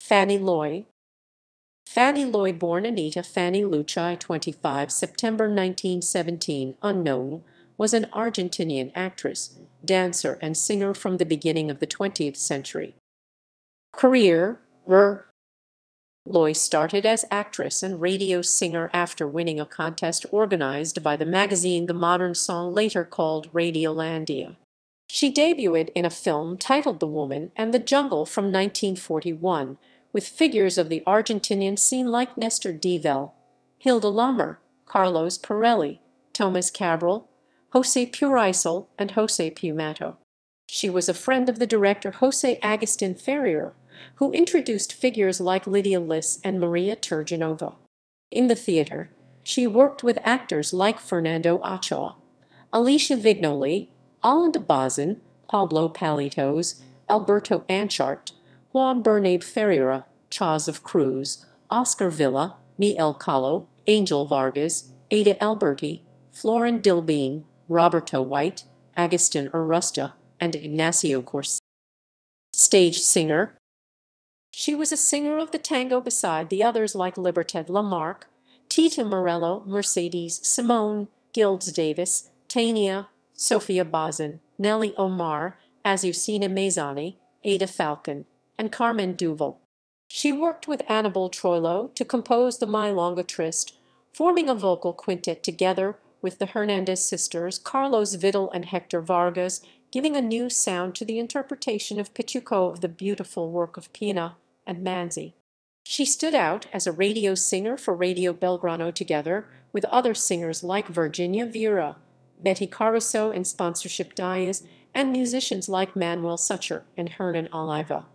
Fanny Loy Fanny Loy born Anita Fanny Luchi 25 September 1917 unknown was an Argentinian actress, dancer and singer from the beginning of the 20th century. Career R. Loy started as actress and radio singer after winning a contest organized by the magazine The Modern Song later called Radiolandia. She debuted in a film titled The Woman and the Jungle from 1941, with figures of the Argentinian scene like Nestor Deval, Hilda Lamar, Carlos Pirelli, Thomas Cabral, José Purrizal, and José Pumato. She was a friend of the director José Agustín Ferreyra, who introduced figures like Lydia Lis and Maria Turgenová. In the theater, she worked with actors like Fernando Ochoa, Alicia Vignoli, Olinda Bozán, Pablo Palitos, Alberto Anchart, Juan Bernabe Ferreira, Chas of Cruz, Oscar Villa, Miel Callo, Angel Vargas, Aída Alberti, Florén Delbene, Roberto White, Agustin Irusta, and Ignacio Corsi. Stage singer She was a singer of the tango beside the others like Libertad Lamarque, Tita Merello, Mercedes Simone, Gildes Davis, Tania, Sofia Bozán, Nelly Omar, Azucena Maizani, Ada Falcon, and Carmen Duval. She worked with Aníbal Troilo to compose the Milonga Triste, forming a vocal quintet together with the Hernandez sisters, Carlos Vidal and Hector Vargas, giving a new sound to the interpretation of Pichuco of the beautiful work of Piana and Manzi. She stood out as a radio singer for Radio Belgrano together with other singers like Virginia Vera, Betty Caruso and Sponsorship Dias, and musicians like Manuel Sucher and Hernan Oliva.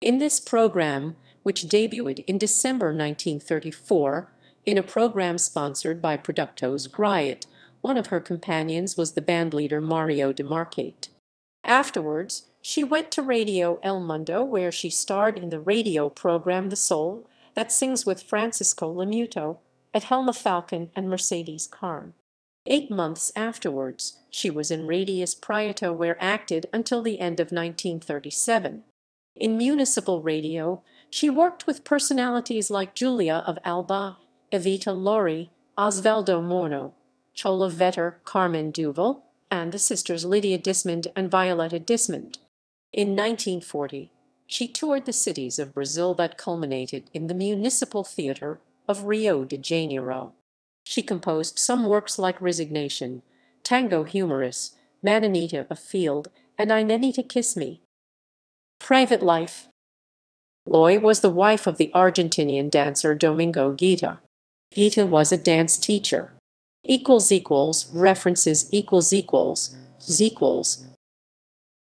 In this program, which debuted in December 1934, in a program sponsored by Productos Griot, one of her companions was the bandleader Mario de Marquate. Afterwards, she went to Radio El Mundo where she starred in the radio program The Soul that sings with Francisco Lemuto, Adhelma Falcon and Mercedes Carn. Eight months afterwards, she was in Radio Prieto where acted until the end of 1937. In municipal radio, she worked with personalities like Julia of Alba, Evita Lori, Osvaldo Morno, Chola Vetter, Carmen Duval, and the sisters Lydia Dismond and Violetta Dismond. In 1940, she toured the cities of Brazil that culminated in the Municipal Theatre of Rio de Janeiro. She composed some works like Resignation, Tango Humorous, Mananita Field," and I Nenita Kiss Me. Private life Loy was the wife of the Argentinian dancer Domingo Guita. Guita was a dance teacher. Equals equals references equals equals equals